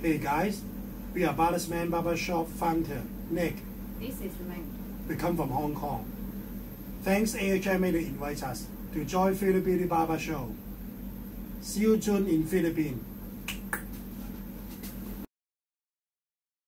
Hey guys, we are Barber's Man Barber Shop founder, Nick. This is Ming. We come from Hong Kong. Thanks AHMA to invite us to join Philippine Barber Show. See you soon in Philippines.